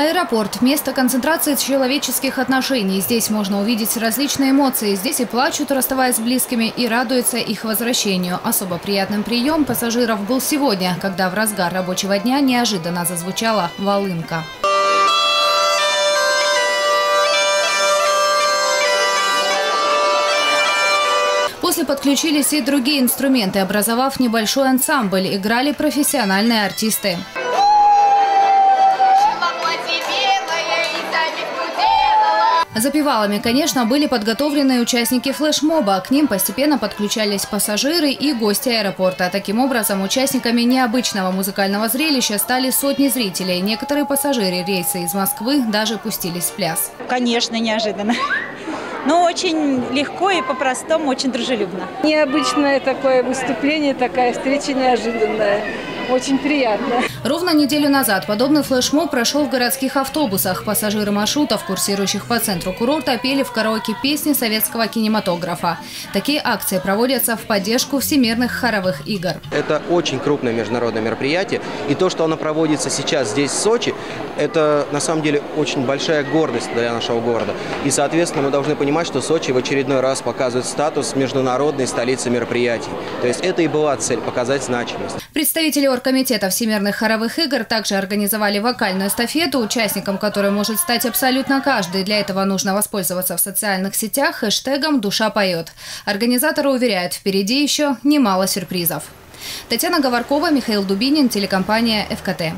Аэропорт – место концентрации человеческих отношений. Здесь можно увидеть различные эмоции. Здесь и плачут, расставаясь с близкими, и радуются их возвращению. Особо приятным прием пассажиров был сегодня, когда в разгар рабочего дня неожиданно зазвучала волынка. После подключились и другие инструменты, образовав небольшой ансамбль. Играли профессиональные артисты. Запевалами, конечно, были подготовлены участники флешмоба. К ним постепенно подключались пассажиры и гости аэропорта. Таким образом, участниками необычного музыкального зрелища стали сотни зрителей. Некоторые пассажиры рейса из Москвы даже пустились в пляс. Конечно, неожиданно. Но очень легко и по-простому, очень дружелюбно. Необычное такое выступление, такая встреча неожиданная. Очень приятно. Ровно неделю назад подобный флешмоб прошел в городских автобусах. Пассажиры маршрутов, курсирующих по центру курорта, пели в караоке песни советского кинематографа. Такие акции проводятся в поддержку всемирных хоровых игр. Это очень крупное международное мероприятие. И то, что оно проводится сейчас здесь, в Сочи, это на самом деле очень большая гордость для нашего города. И, соответственно, мы должны понимать, что Сочи в очередной раз показывает статус международной столицы мероприятий. То есть это и была цель – показать значимость. Представители оргкомитета Всемирных хоровых игр также организовали вокальную эстафету, участником которой может стать абсолютно каждый. Для этого нужно воспользоваться в социальных сетях хэштегом «Душа поет». Организаторы уверяют, впереди еще немало сюрпризов. Татьяна Говоркова, Михаил Дубинин, телекомпания «ФКТ».